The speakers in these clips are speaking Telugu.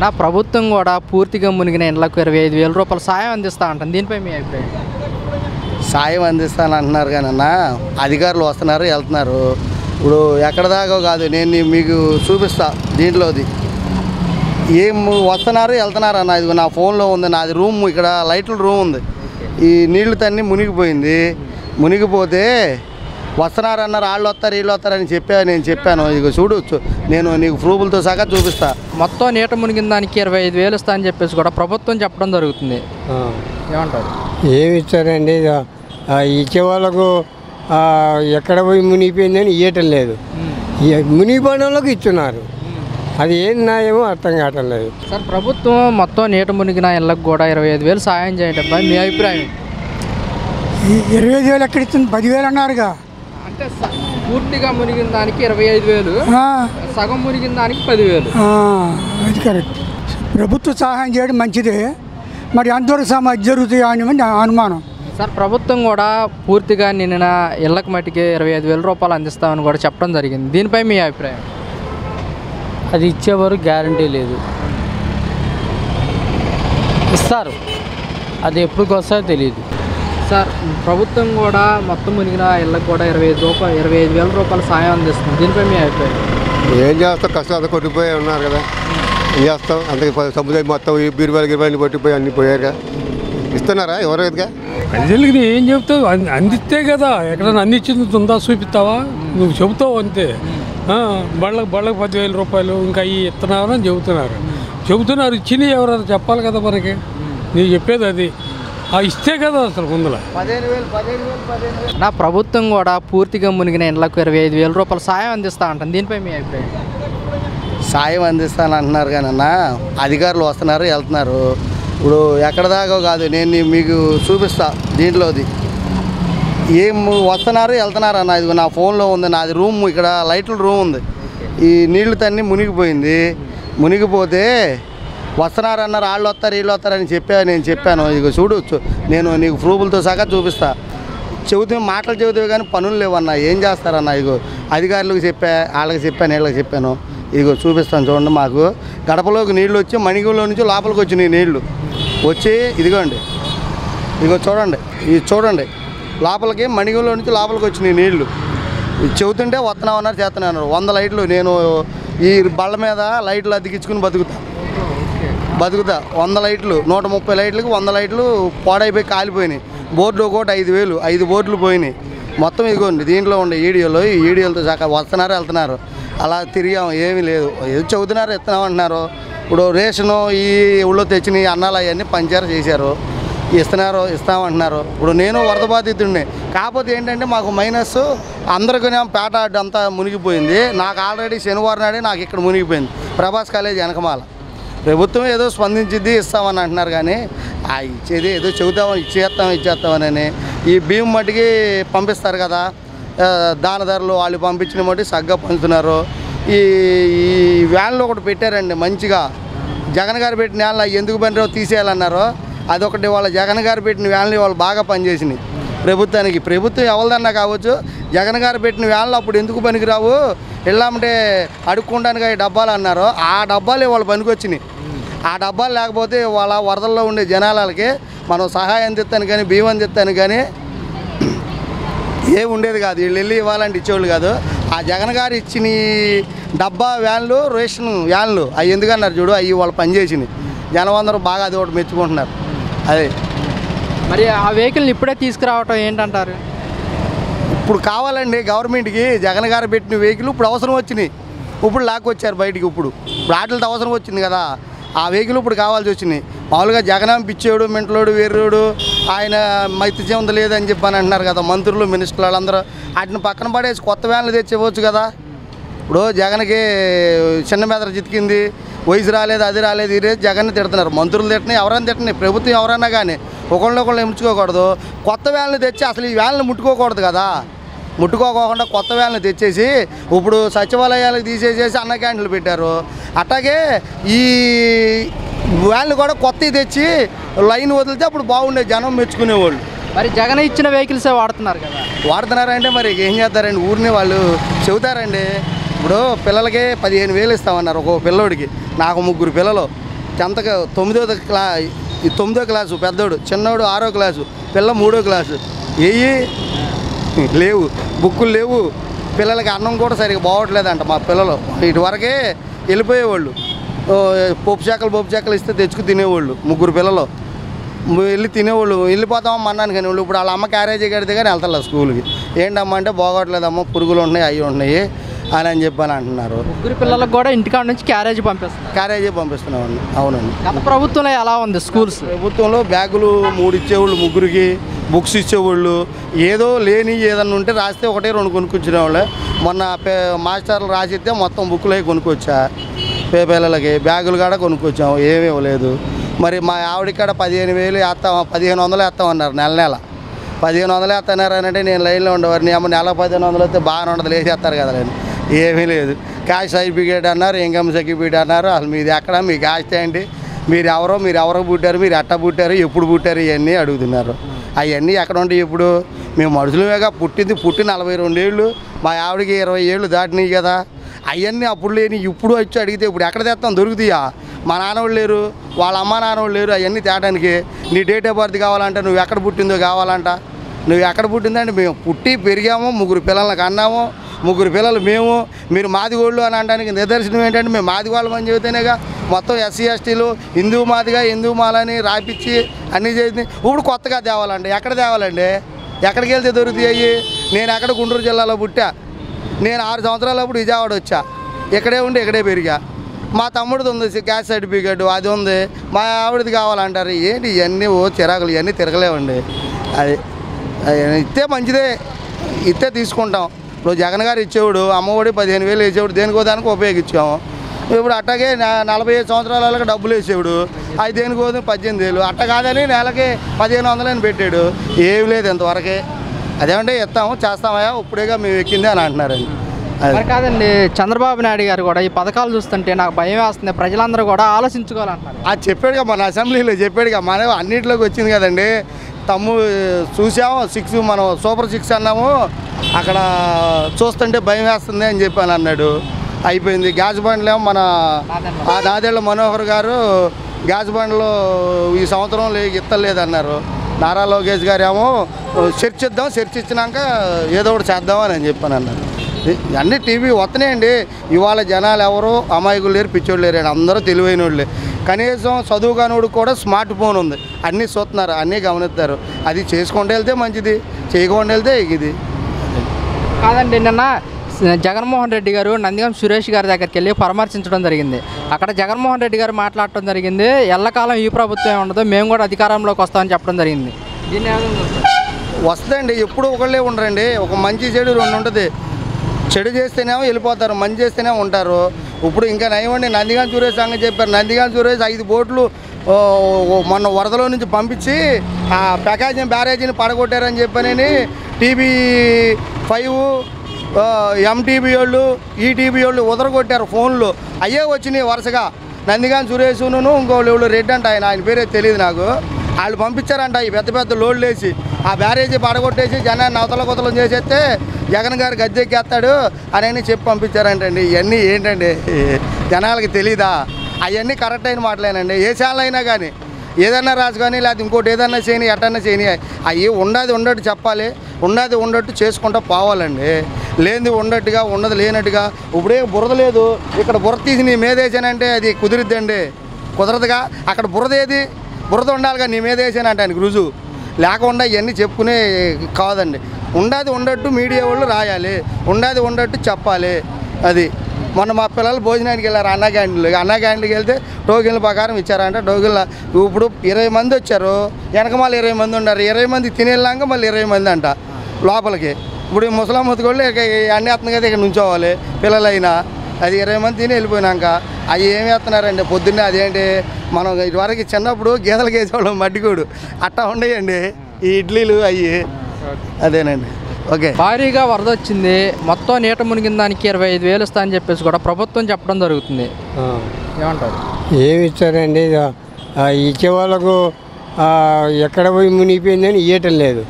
నా ప్రభుత్వం కూడా పూర్తిగా మునిగిన ఇండ్లకు ఇరవై ఐదు వేల రూపాయల సాయం అందిస్తా అంటాను దీనిపై మీ అభిప్రాయం? సాయం అందిస్తాను అంటున్నారు కానీ అన్న అధికారులు వస్తున్నారు వెళ్తున్నారు. ఇప్పుడు ఎక్కడ దాకా కాదు నేను మీకు చూపిస్తా దీంట్లోది. ఏం వస్తున్నారు వెళ్తున్నారు అన్న. ఇది నా ఫోన్లో ఉంది నాది రూమ్ ఇక్కడ లైట్ల రూమ్ ఉంది. ఈ నీళ్ళు తన్ని మునిగిపోయింది. మునిగిపోతే వస్తున్నారు అన్నారు వాళ్ళు వస్తారు వీళ్ళు వస్తారని చెప్పా నేను చెప్పాను. ఇక చూడు నేను నీకు ప్రూఫ్లతో సహా చూపిస్తా. మొత్తం నీట మునిగిన దానికి ఇరవై ఐదు వేలు ఇస్తా అని చెప్పేసి కూడా ప్రభుత్వం చెప్పడం జరుగుతుంది. ఏమంటారు? ఏమి ఆ, ఇచ్చే వాళ్ళకు ఎక్కడ పోయి మునిగిపోయిందని ఇవ్వటం లేదు. వాళ్ళకి ఇస్తున్నారు అది ఏం న్యాయమో అర్థం కావటం లేదు. సార్ ప్రభుత్వం మొత్తం నీట మునిగిన ఇళ్ళకు కూడా ఇరవై ఐదు వేలు సాయం చేయండి అబ్బాయి మీ అభిప్రాయం? ఇరవై ఐదు వేలు ఎక్కడ ఇస్తుంది పదివేలు అన్నారుగా. పూర్తిగా మునిగిన దానికి ఇరవై ఐదు వేలు ఆ, సగం మునిగిన దానికి పదివేలు. ఆ, అది కరెక్ట్ ప్రభుత్వ సహాయం చేయడం మంచిదే. మరి ఎంతవరకు సమాజం జరుగుతాయి అని అనుమానం. సార్ ప్రభుత్వం కూడా పూర్తిగా నిన్న ఇళ్ళకి మట్టికి ఇరవై ఐదు వేల రూపాయలు అందిస్తామని కూడా చెప్పడం జరిగింది. దీనిపై మీ అభిప్రాయం? అది ఇచ్చేవారు గ్యారంటీ లేదు. ఇస్తారు. అది ఎప్పటికి వస్తాయో తెలియదు సార్ ప్రభుత్వం కూడా మొత్తం మునిగిన ఇళ్ళకి కూడా ఇరవై ఐదు రూపాయలు ఇరవై ఐదు వేల రూపాయల సాయం అందిస్తుంది. దీనిపై మీ అభిప్రాయం? ఏం చేస్తాం? కష్టం అంతా కొట్టిపోయి ఉన్నారు కదా. ఏం చేస్తాం? అంతకి ప- సముదాయం మొత్తం ఈ బీరువాలు గిరువాలు కొట్టిపోయి అన్ని పోయారుగా. ఇస్తున్నారా ఎవరు ఎదుగా ప్రజలకి ఏం చెప్తావు? అందిస్తే కదా. ఎక్కడైనా అందించింది ఉందా చూపిస్తావా? నువ్వు చెబుతావు అంతే. ఆ, బళ్ళకి బళ్ళకి పదివేల రూపాయలు ఇంకా ఈ ఇస్తున్నారు అని చెబుతున్నారు. చెబుతున్నారు. ఇచ్చినవి ఎవరైనా చెప్పాలి కదా మనకి? నీకు చెప్పేది అది. ఇస్తే కదా అసలు వేలు నా ప్రభుత్వం కూడా పూర్తిగా మునిగిన ఇళ్ళకు ఇరవై ఐదు వేల రూపాయల సాయం అందిస్తా అంటాను దీనిపై మీ అభిప్రాయం? సాయం అందిస్తాను అంటున్నారు కానీ అన్న అధికారులు వస్తున్నారు వెళ్తున్నారు. ఇప్పుడు ఎక్కడ దాకా కాదు నేను మీకు చూపిస్తా దీంట్లోది. ఏం వస్తున్నారు వెళ్తున్నారు అన్న. ఇది నా ఫోన్లో ఉంది నాది రూమ్ ఇక్కడ లైట్ల రూమ్ ఉంది. ఈ నీళ్ళు తన్ని మునిగిపోయింది. మునిగిపోతే వస్తున్నారు అన్నారు వాళ్ళు వస్తారు వీళ్ళు వస్తారని చెప్పా నేను చెప్పాను. ఇక చూడు నేను నీకు ప్రూఫ్లతో సహా చూపిస్తా. చెబుతూ మాటలు చెబుతూ కానీ పనులు లేవన్న ఏం చేస్తారన్న ఇగో అధికారులకు చెప్పా వాళ్ళకి చెప్పాను వీళ్ళకి చెప్పాను. ఇగో చూపిస్తాను చూడండి మాకు. గడపలోకి నీళ్ళు వచ్చి మణిగూలో నుంచి లోపలికి వచ్చినాయి నీళ్ళు వచ్చి ఇదిగోండి. ఇగో చూడండి ఇది చూడండి. లోపలికి మణిగూలో నుంచి లోపలికి వచ్చినాయి నీళ్ళు ఇది చెబుతుంటే వస్తున్నామన్నారు చేస్తున్నాను వంద లైట్లు నేను ఈ బళ్ళ మీద లైట్లు అతికించుకుని బతుకుతా. బతుకుతా. వంద లైట్లు నూట ముప్పై లైట్లకి వంద లైట్లు పాడైపోయి కాలిపోయినాయి. బోర్డు ఒకటి ఐదు వేలు ఐదు బోర్డులు పోయినాయి. మొత్తం ఇదిగోండి దీంట్లో ఉండే ఈడియోలో ఈ ఈడియోలతో చక్కగా వస్తున్నారు వెళ్తున్నారు. అలా తిరిగాం ఏమీ లేదు. ఏదో చదువుతున్నారు ఇస్తున్నాం అంటున్నారు. ఇప్పుడు రేషను ఈ ఊళ్ళో తెచ్చిన అన్నాలు అవన్నీ పంచారు చేశారు. ఇస్తున్నారు ఇస్తామంటున్నారు ఇప్పుడు నేను వరద బాధితుడిని. కాకపోతే ఏంటంటే మాకు మైనస్ అందరికీ పేట అడ్డు అంతా మునిగిపోయింది. నాకు ఆల్రెడీ శనివారం నాడే నాకు ఇక్కడ మునిగిపోయింది. ప్రభాస్ కాలేజ్ వెనకమాల. ప్రభుత్వం ఏదో స్పందించింది ఇస్తామని అంటున్నారు కానీ ఆ ఇచ్చేది ఏదో చెబుతామని ఇచ్చేస్తాం ఇచ్చేస్తామని ఈ బియ్యం మట్టికి పంపిస్తారు కదా దానదారులు ధరలు వాళ్ళు పంపించిన మట్టి సగ్గా పంచుతున్నారు. ఈ ఈ వ్యాన్లు ఒకటి పెట్టారండి మంచిగా. జగన్ గారు పెట్టిన వ్యాన్లు ఎందుకు పనిరావు తీసేయాలన్నారు. అదొకటి వాళ్ళ జగన్ గారు పెట్టిన వ్యాన్లు వాళ్ళు బాగా పనిచేసినాయి. ప్రభుత్వానికి ప్రభుత్వం ఎవరిదన్నా కావచ్చు జగన్ గారు పెట్టిన వ్యాన్లు అప్పుడు ఎందుకు పనికిరావు? వెళ్ళామంటే అడుక్కుండానికి అవి డబ్బాలు అన్నారు. ఆ డబ్బాలే వాళ్ళు పనికొచ్చినాయి. ఆ డబ్బాలు లేకపోతే వాళ్ళ వరదల్లో ఉండే జనాలకి మనం సహాయం తెస్తాను కానీ బియ్యం అందిస్తాను కానీ ఏ ఉండేది కాదు. వీళ్ళు వెళ్ళి ఇవ్వాలంటే ఇచ్చేవాళ్ళు కాదు. ఆ జగన్ గారు ఇచ్చిన డబ్బా వ్యాన్లు రేషన్ వ్యాన్లు అవి ఎందుకన్నారు చూడు? అవి వాళ్ళు పనిచేసినాయి జనం అందరూ బాగా అది ఒకటి మెచ్చుకుంటున్నారు. అదే. మరి ఆ వెహికల్ని ఇప్పుడే తీసుకురావటం ఏంటంటారు? ఇప్పుడు కావాలండి గవర్నమెంట్కి. జగన్ గారు పెట్టిన వెహికల్ ఇప్పుడు అవసరం వచ్చినాయి. ఇప్పుడు లాక్కొచ్చారు బయటికి ఇప్పుడు. ఇప్పుడు అవసరం వచ్చింది కదా. ఆ వెహికల్ ఇప్పుడు కావాల్సి వచ్చినాయి మామూలుగా జగనం పిచ్చేడు మెంట్లోడు వేర్రోడు ఆయన మైత్రిజం ఉంది లేదని చెప్పి అని అంటున్నారు కదా మంత్రులు మినిస్టర్లు వాళ్ళందరూ. వాటిని పక్కన పడేసి కొత్త వ్యాన్లు తెచ్చివ్వచ్చు కదా. ఇప్పుడు జగన్కి చిన్న మెదడు చితికింది వయసు రాలేదు అది రాలేదు ఇది రాలేదు, జగన్ని తిడుతున్నారు. మంత్రులు తిట్టినాయి ఎవరైనా తిట్టినాయి. ప్రభుత్వం ఎవరైనా కానీ ఒకళ్ళు ఒకళ్ళు ఎంచుకోకూడదు. కొత్త వ్యాన్లు తెచ్చి అసలు ఈ వ్యాన్లు ముట్టుకోకూడదు కదా. ముట్టుకోకుండా కొత్త వ్యాన్లు తెచ్చేసి ఇప్పుడు సచివాలయాలకు తీసేసేసి అన్న క్యాంటీన్లు పెట్టారు. అట్లాగే ఈ వ్యాన్లు కూడా కొత్తవి తెచ్చి లైన్ వదిలితే అప్పుడు బాగుండే జనం మెచ్చుకునేవాళ్ళు. మరి జగన్ ఇచ్చిన వెహికల్సే వాడుతున్నారు కదా? వాడుతున్నారంటే మరి ఏం చేస్తారండి? ఊరిని వాళ్ళు చెబుతారండి. ఇప్పుడు పిల్లలకి పదిహేను వేలు ఇస్తామన్నారు ఒక్కో పిల్లోడికి. నాకు ముగ్గురు పిల్లలు. టెన్త్ తొమ్మిదో క్లా తొమ్మిదో క్లాసు పెద్దోడు చిన్నోడు ఆరో క్లాసు పిల్ల మూడో క్లాసు. ఏయి! లేవు. బుక్కులు లేవు. పిల్లలకి అన్నం కూడా సరిగ్గా బాగోట్లేదంట మా పిల్లలు. ఇటు వరకే వెళ్ళిపోయేవాళ్ళు. ఓ, పప్పు చెక్కలు పప్పు చెక్కలు ఇస్తే తెచ్చుకు తినేవాళ్ళు ముగ్గురు పిల్లలు. వెళ్ళి తినేవాళ్ళు. వెళ్ళిపోతాం అన్నాను కానీ వాళ్ళు ఇప్పుడు వాళ్ళ అమ్మ క్యారేజీ కడితే కానీ వెళ్తారు స్కూల్కి. ఏంటమ్మా అంటే బాగోట్లేదమ్మా పురుగులు ఉన్నాయి అవి ఉన్నాయి అని అని చెప్పని అంటున్నారు. ముగ్గురు పిల్లలకు కూడా ఇంటికాడ నుంచి క్యారేజ్ పంపిస్తున్నారు. క్యారేజీ పంపిస్తున్నామండి అవునండి. గత ప్రభుత్వంలో ఎలా ఉంది స్కూల్స్? ప్రభుత్వంలో బ్యాగులు మూడు ఇచ్చేవాళ్ళు ముగ్గురికి. బుక్స్ ఇచ్చేవాళ్ళు. ఏదో లేని ఏదన్నా ఉంటే రాస్తే ఒకటే రెండు కొనుక్కొచ్చినవాళ్ళే మొన్న పే మాస్టర్లు రాసిస్తే మొత్తం బుక్లు అవి కొనుక్కొచ్చా. పే పిల్లలకి బ్యాగులు కూడా కొనుక్కొచ్చాం ఏమీ ఇవ్వలేదు. మరి మా ఆవిడకి కాడ పదిహేను వేలు వేస్తాం పదిహేను వందలు వేస్తామన్నారు నెల నెల. పదిహేను వందలు వేస్తున్నారు అని అంటే నేను లైన్లో ఉండేవారిని అమ్మ నెల పదిహేను వందలు వస్తే బాగానే ఉండదు వేసేస్తారు కదా నేను ఏమీ లేదు. క్యాష్ సర్టిఫికేట్ అన్నారు ఇన్కమ్ సర్టిఫికేట్ అన్నారు. అసలు మీది ఎక్కడ? మీ క్యాష్ ఏంటి? మీరు ఎవరో మీరు ఎవరో పుట్టారు? మీరు ఎట్ట పుట్టారు? ఎప్పుడు పుట్టారు? ఇవన్నీ అడుగుతున్నారు. అవన్నీ ఎక్కడ ఉంటాయి ఇప్పుడు? మేము మనుషులమేగా పుట్టింది పుట్టి నలభై రెండేళ్ళు మా ఆవిడకి ఇరవై ఏళ్ళు దాటినాయి కదా. అవన్నీ అప్పుడు లేని ఇప్పుడు వచ్చి అడిగితే ఇప్పుడు ఎక్కడ తెస్తాం? దొరుకుతాయా? మా నాన్నవాళ్ళు లేరు వాళ్ళ అమ్మ నాన్నవాళ్ళు లేరు అవన్నీ తేటానికి నీ డేట్ ఆఫ్ బర్త్ కావాలంట నువ్వు ఎక్కడ పుట్టిందో కావాలంట. నువ్వు ఎక్కడ పుట్టిందంటే మేము పుట్టి పెరిగాము ముగ్గురు పిల్లలకు అన్నాము ముగ్గురు పిల్లలు మేము మీరు మాదిగోళ్ళు అని అనడానికి నిదర్శనం ఏంటంటే మేము మాదిగోళ్ళం అని చెబితేనేగా మొత్తం ఎస్సీ ఎస్టీలు హిందూ మాదిగా హిందూ మాలని రాపిచ్చి అన్నీ చేసి ఇప్పుడు కొత్తగా తేవాలండి. ఎక్కడ తేవాలండి? ఎక్కడికి వెళ్తే దొరుకుతాయి? నేను ఎక్కడ గుంటూరు జిల్లాలో పుట్టా? నేను ఆరు సంవత్సరాలప్పుడు విజయవాడ వచ్చా. ఇక్కడే ఉండి ఇక్కడే పెరిగా. మా తమ్ముడిది ఉంది గ్యాస్ సర్టిఫికేట్ అది ఉంది. మా ఆవిడది కావాలంటారు. ఏంటి ఇవన్నీ ఓ చిరాకులు ఇవన్నీ తిరగలేవండి. అది ఇస్తే మంచిదే. ఇస్తే తీసుకుంటాం. ఇప్పుడు జగన్ గారు ఇచ్చేవాడు అమ్మఒడి పదిహేను వేలు ఇచ్చేవాడు దేనికో దానికి ఉపయోగించాము. ఇప్పుడు అట్టగే నలభై ఐదు సంవత్సరాలకు డబ్బులు వేసేవాడు. అది దేనికో పద్దెనిమిది వేలు. అట్ట కాదని నెలకి పదిహేను వందలని పెట్టాడు. ఏమి లేదు ఇంతవరకే. అదేమంటే ఇస్తాము చేస్తామయ్యా ఇప్పుడేగా మేము ఎక్కింది అని అంటున్నారండి. కాదండి చంద్రబాబు నాయుడు గారు కూడా ఈ పథకాలు చూస్తుంటే నాకు భయం వేస్తుంది. ప్రజలందరూ కూడా ఆలోచించుకోవాలంటున్నారు. అది చెప్పాడుగా మన అసెంబ్లీలో చెప్పాడుగా. మన అన్నింటిలోకి వచ్చింది కదండి. తమ్ము చూసాము సిక్స్ మనం సూపర్ సిక్స్ అన్నాము. అక్కడ చూస్తుంటే భయం వేస్తుంది అని చెప్పాను అన్నాడు. అయిపోయింది. గ్యాస్ బండ్లేమో మన ఆ నాదేళ్ళ మనోహర్ గారు గ్యాస్ బండ్లు ఈ సంవత్సరం ఇత్తలేదన్నారు నారా లోకేష్ గారు ఏమో చర్చిద్దాం చర్చించినాక ఏదో ఒకటి చేద్దామని అని చెప్పాను అన్నారు అన్నీ టీవీ వస్తున్నాయండి ఇవాళ జనాలు ఎవరు అమాయకులు లేరు పిచ్చోళ్ళు లేరు అందరూ తెలివైన వాళ్ళే కనీసం చదువు కానివాడు కూడా స్మార్ట్ ఫోన్ ఉంది. అన్నీ చూస్తున్నారు అన్నీ గమనిస్తారు. అది చేసుకుంటూ వెళ్తే మంచిది చేయకుండా వెళ్తే ఇది. కాదండి నిన్న జగన్మోహన్ రెడ్డి గారు నందిగం సురేష్ గారి దగ్గరికి వెళ్ళి పరామర్శించడం జరిగింది. అక్కడ జగన్మోహన్ రెడ్డి గారు మాట్లాడటం జరిగింది. ఎల్లకాలం ఈ ప్రభుత్వం ఉండదు. మేము కూడా అధికారంలోకి వస్తామని చెప్పడం జరిగింది. దీన్ని వస్తుందండి ఎప్పుడు ఒకళ్ళే ఉండరండి. ఒక మంచి చెడు రెండు ఉంటుంది. చెడు చేస్తేనేమో వెళ్ళిపోతారు. మంచి చేస్తేనే ఉంటారు. ఇప్పుడు ఇంకా నయమండి. నందిగాం సురేష్ సంగతి చెప్పారు. నందిగాం సురేష్ ఐదు బోట్లు మొన్న వరదలో నుంచి పంపించి ఆ ప్యాకేజీని బ్యారేజీని పడగొట్టారని చెప్పానని టీవీ ఫైవ్ ఎంటీబీ వాళ్ళు ఈటీబీ వాళ్ళు ఉదరగొట్టారు ఫోన్లు. అయ్యే వచ్చినాయి వరుసగా. నందిగాని సురేషును ఇంకోళ్ళు రెడ్డి అంట ఆయన. ఆయన పేరే తెలియదు నాకు. వాళ్ళు పంపించారంట ఈ పెద్ద పెద్ద లోడ్లు వేసి. ఆ బ్యారేజీ పడగొట్టేసి జనాన్ని అవతల కొతలం చేసేస్తే జగన్ గారు గద్దెక్కేస్తాడు అని చెప్పి పంపించారంటండి. ఇవన్నీ ఏంటండి? జనాలకి తెలీదా? అవన్నీ కరెక్ట్ అయిన మాటలేనండి. ఏ ఛానల్ అయినా కానీ. ఏదన్నా కానీ లేకపోతే ఇంకోటి ఏదన్నా చేయని ఎటన్నా చేయని అవి ఉన్నది ఉండట్టు చెప్పాలి. ఉన్నది ఉండట్టు చేసుకుంటూ పోవాలండి. లేనిది ఉండట్టుగా ఉన్నది లేనట్టుగా ఇప్పుడే బురద లేదు. ఇక్కడ బురద తీసి నీ మీదేసానంటే అది కుదిరిద్దండి. కుదరదుగా. అక్కడ బురద ఏది? బురద ఉండాలిగా నీ మీదేసానంటే ఆయనకు రుజువు. లేకుండా ఇవన్నీ చెప్పుకునే కాదండి. ఉండది ఉండట్టు మీడియా వాళ్ళు రాయాలి. ఉండది ఉండట్టు చెప్పాలి. అది. మొన్న మా పిల్లలు భోజనానికి వెళ్ళారు అన్న క్యాంటీన్లో అన్న క్యాంటీన్కి వెళ్తే టోకెన్ల ప్రకారం ఇచ్చారంట. టోకెన్ల ఇప్పుడు ఇరవై మంది వచ్చారు. వెనక మళ్ళీ ఇరవై మంది ఉన్నారు. ఇరవై మంది తినేళ్ళాక మళ్ళీ ఇరవై మంది అంట లోపలికి. ఇప్పుడు ముసలాం ముతుకోళ్ళు ఇక అన్ని ఎత్తుంది కదా ఇక్కడ నుంచోవాలి. పిల్లలైనా. అది ఇరవై మంది తిని వెళ్ళిపోయినాక అవి ఏమి వేస్తున్నారండి? పొద్దున్నే అదేంటి? మనం ఇటువరకు చిన్నప్పుడు గీతలు వేసేవాళ్ళం మడ్డిగూడు. అట్టా ఉండేయండి. ఈ ఇడ్లీలు అవి అదేనండి. ఓకే. భారీగా వరద వచ్చింది. మొత్తం నీట మునిగిన దానికి ఇరవై ఐదు వేలు ఇస్తా అని చెప్పేసి కూడా ప్రభుత్వం చెప్పడం జరుగుతుంది. ఏమంటారు? ఏమి ఆ, ఇచ్చే వాళ్ళకు ఎక్కడ పోయి మునిగిపోయిందని ఇవ్వటం లేదు.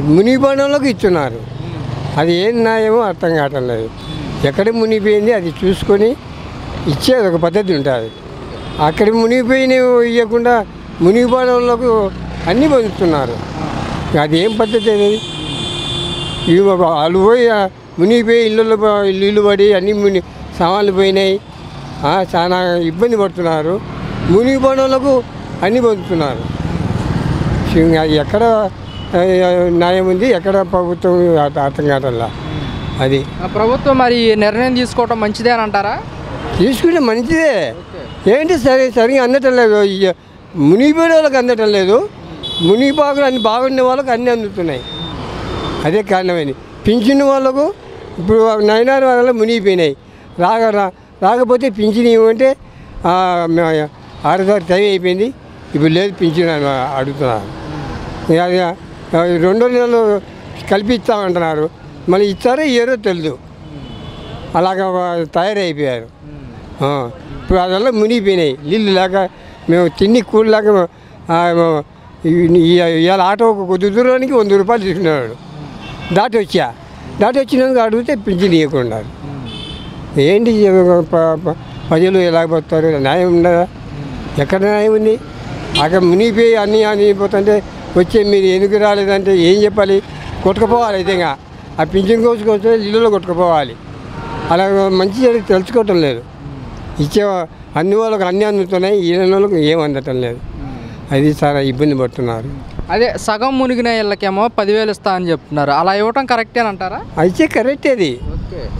మునిగిపోయిన వాళ్ళకి ఇస్తున్నారు అది ఏం న్యాయమో అర్థం కావటం లేదు. ఎక్కడ మునిగిపోయింది అది చూసుకొని ఇచ్చేది ఒక పద్ధతి ఉంటుంది. అక్కడ మునిగిపోయినవి ఇవ్వకుండా మునిగిపోవడంలోకి అన్నీ పొందుతున్నారు అది ఏం పద్ధతి అనేది వాళ్ళు పోయి మునిగిపోయి ఇల్లు ఇల్లు పడి అన్నీ ముని సామాన్లు పోయినాయి. చాలా ఇబ్బంది పడుతున్నారు. మునిగిపోవడంలోకి అన్నీ పొందుతున్నారు. ఎక్కడ న్యాయం ఉంది ఎక్కడ ప్రభుత్వం అర్థ- కావట్లా. అది. ఆ ప్రభుత్వం మరి నిర్ణయం తీసుకోవడం మంచిదే అని అంటారా? తీసుకుంటే మంచిదే. ఏంటి సరే సరిగా అందటం లేదు. మునిగిపోయిన వాళ్ళకి అందటం లేదు. మునిగిపోకుండా అన్ని బాగుండే వాళ్ళకి అన్నీ అందుతున్నాయి. అదే కారణమైంది. పింఛన్ వాళ్ళకు ఇప్పుడు నైనార్ వాళ్ళ మునిగిపోయినాయి. రాక రాకపోతే పింఛన్ ఇవ్వమంటే ఆ, టైం అయిపోయింది. ఇప్పుడు లేదు పింఛన్ అని రెండో నెలలు కల్పిస్తామంటున్నారు. మళ్ళీ ఇస్తారో ఇయ్యారో తెలియదు అలాగ తయారైపోయారు. ఇప్పుడు అదల్లా మునిగిపోయినాయి. నీళ్ళు లేక మేము తిన్ని లేక ఇవాళ ఆటో కొద్ది దూరానికి వంద రూపాయలు తీసుకున్నాడు దాటి వచ్చా. దాటి వచ్చినందుకు అడిగితే పింఛన్ ఇవ్వకుండా ఏంటి ప- ప- ప్రజలు ఎలా పోతారు? న్యాయం ఉండదా ఎక్కడ న్యాయం ఉంది? అక్కడ మునిగిపోయి అన్నీ అనిపోతుంటే వచ్చే మీరు ఎందుకు రాలేదంటే ఏం చెప్పాలి? కొట్టుకుపోవాలి అయితే ఇంకా ఆ పింఛన్ కోసుకొస్తే ఇల్లులో కొట్టుకుపోవాలి. అలా మంచి చెడు తెలుసుకోవటం లేదు. ఇచ్చే అన్ని వాళ్ళకి అన్నీ అందుతున్నాయి ఈయన వాళ్ళకి ఏం అందటం లేదు. అది చాలా ఇబ్బంది పడుతున్నారు. అదే సగం మునిగిన ఇళ్ళకేమో పదివేలు ఇస్తా అని చెప్తున్నారు. అలా ఇవ్వటం కరెక్టేనంటారా అయితే కరెక్ట్ అది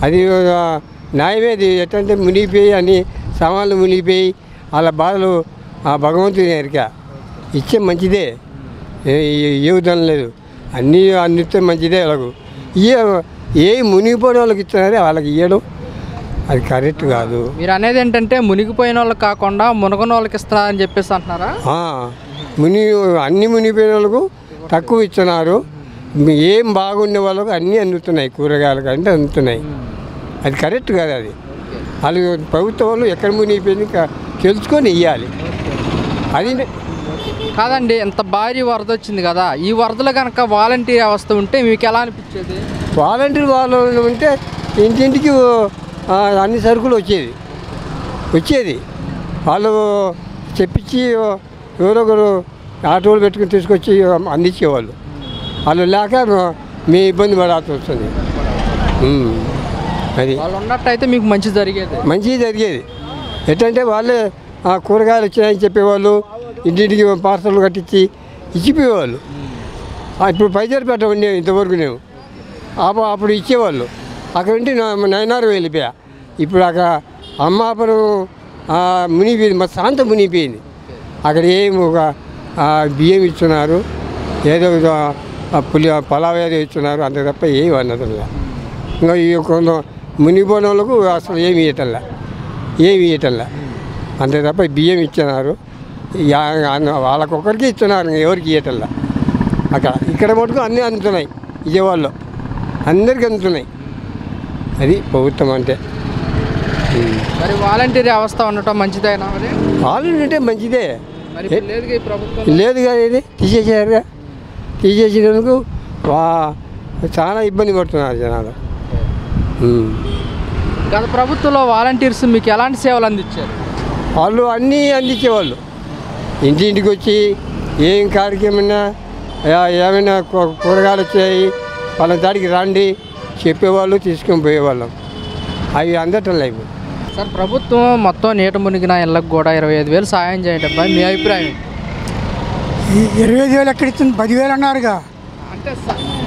అది న్యాయమేది ఎట్లంటే మునిగిపోయి అన్ని సామాన్లు మునిగిపోయి వాళ్ళ బాధలు ఆ భగవంతుని ఎరిక ఇచ్చే మంచిదే. ఏ ఉదాహరణ లేదు. అన్నీ అందిస్తే మంచిదే వాళ్ళకు ఏ ఏ మునిగిపోయిన వాళ్ళకి ఇస్తున్నారే వాళ్ళకి ఇవ్వడం అది కరెక్ట్ కాదు. మీరు అనేది ఏంటంటే మునిగిపోయిన వాళ్ళకి కాకుండా మునగని వాళ్ళకి ఇస్తున్నారని చెప్పేసి అంటున్నారా? ముని అన్ని మునిగిపోయిన వాళ్ళకు తక్కువ ఇస్తున్నారు. ఏం బాగుండే వాళ్ళకు అన్నీ అందుతున్నాయి కూరగాయలకు అంటే అందుతున్నాయి. అది కరెక్ట్ కాదు అది. వాళ్ళు ప్రభుత్వం వాళ్ళు ఎక్కడ మునిగిపోయింది తెలుసుకొని ఇవ్వాలి అది కాదండి ఇంత భారీ వరద వచ్చింది కదా ఈ వరదలో కనుక వాలంటీర్ వ్యవస్థ ఉంటే మీకు ఎలా అనిపించేది? వాలంటీర్ వాళ్ళు ఉంటే ఇంటింటికి అన్ని సరుకులు వచ్చేది వచ్చేది. వాళ్ళు చెప్పించి ఎవరో ఒకరు ఆటోలు పెట్టుకుని తీసుకొచ్చి అందించేవాళ్ళు. వాళ్ళు లేక మీ ఇబ్బంది పడాల్సి వస్తుంది. అది. వాళ్ళు ఉన్నట్టయితే మీకు మంచి జరిగేది. మంచిగా జరిగేది. ఎట్టంటే వాళ్ళే ఆ కూరగాయలు వచ్చినాయని చెప్పేవాళ్ళు ఇంటింటికి పార్సల్ కట్టించి ఇచ్చిపోయేవాళ్ళు. ఇప్పుడు పైజర్పేట ఉండే ఇంతవరకు నేను. అప్పుడు ఇచ్చేవాళ్ళు. అక్కడ ఉంటే నైనారు వెళ్ళిపోయా ఇప్పుడు అక్కడ అమ్మాపురం మునిగిపోయింది. మా శాంత మునిగిపోయింది. అక్కడ ఏం ఒక బియ్యం ఇస్తున్నారు ఏదో పులి పలావ్ ఏదో ఇస్తున్నారు అంత తప్ప ఏమి అన్నదిలా ఇంకా ఈ కొంత మునిగిపోయిన వాళ్ళకు అసలు ఏమి ఇవ్వటంలా ఏమి ఇవ్వటంలా అంతే తప్ప బియ్యం ఇచ్చినారు వాళ్ళకొకరికి ఇస్తున్నారు ఇంకా ఎవరికి ఇవ్వటంలా అక్కడ ఇక్కడ మటుకు అన్నీ అందుతున్నాయి. విజయవాడలో. అందరికీ అందుతున్నాయి. అది ప్రభుత్వం అంటే. మరి వాలంటీర్ వ్యవస్థ ఉండటం మంచిదేనా మరి? ఆల్రెడీ అంటే మంచిదే. మరి ఇప్పుడు లేదుగా ఈ ప్రభుత్వం లేదు కదా ఇది. తీసేసారుగా. తీసేసినందుకు వా చాలా ఇబ్బంది పడుతున్నారు జనాలు. ఉమ్. గత ప్రభుత్వంలో వాలంటీర్స్ మీకు ఎలాంటి సేవలు అందించారు? వాళ్ళు అన్నీ అందించేవాళ్ళు. ఇంటింటికి వచ్చి ఏం కార్యక్రమమైనా యా- ఏమైనా కూ- కూరగాయలు వచ్చాయి వాళ్ళ దాడికి రండి చెప్పేవాళ్ళు తీసుకొని పోయేవాళ్ళం. అవి అందటం లేదు. సార్ ప్రభుత్వం మొత్తం నీట మునిగిన ఇళ్ళకు కూడా ఇరవై ఐదు వేలు సాయం చేయటం మీ అభిప్రాయం? ఇరవై ఐదు వేలు ఎక్కడ ఇస్తుంది పదివేలు అన్నారుగా. అంటే